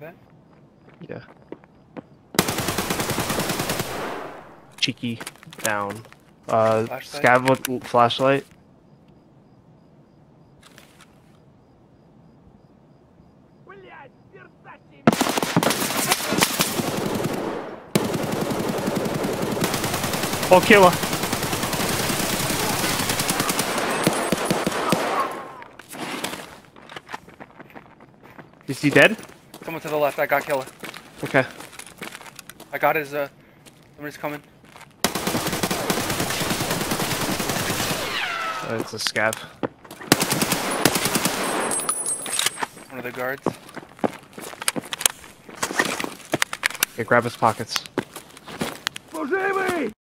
That? Yeah. Cheeky down. Uh, Flashlight? scav with flashlight. Oh, Killa. Is he dead? Someone to the left. I got Killa. Okay. I got his. Uh, somebody's coming. Uh, it's a scav. One of the guards. Okay, grab his pockets.